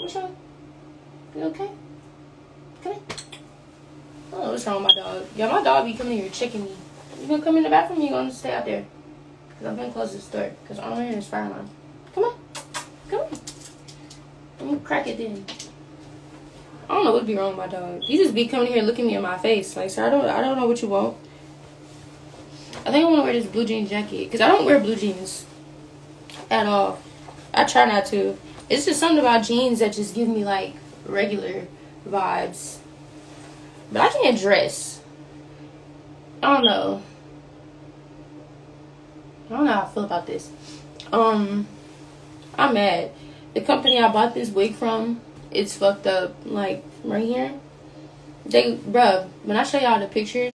What's wrong? You okay? Come here. I don't know what's wrong with my dog. Yeah, my dog be coming here checking me. You gonna come in the bathroom you gonna stay out there? Because I'm gonna close this door. Because all I'm hearing is fire alarm. Come on. Come on. Let me crack it then. I don't know what be wrong with my dog. He just be coming here looking me in my face. Like, sir, I don't, I don't know what you want. I think I want to wear this blue jean jacket because I don't wear blue jeans at all. I try not to. It's just something about jeans that just give me like regular vibes. But I can't dress. I don't know. I don't know how I feel about this. Um, I'm mad. The company I bought this wig from, it's fucked up. Like right here, they, bruh. When I show y'all the pictures.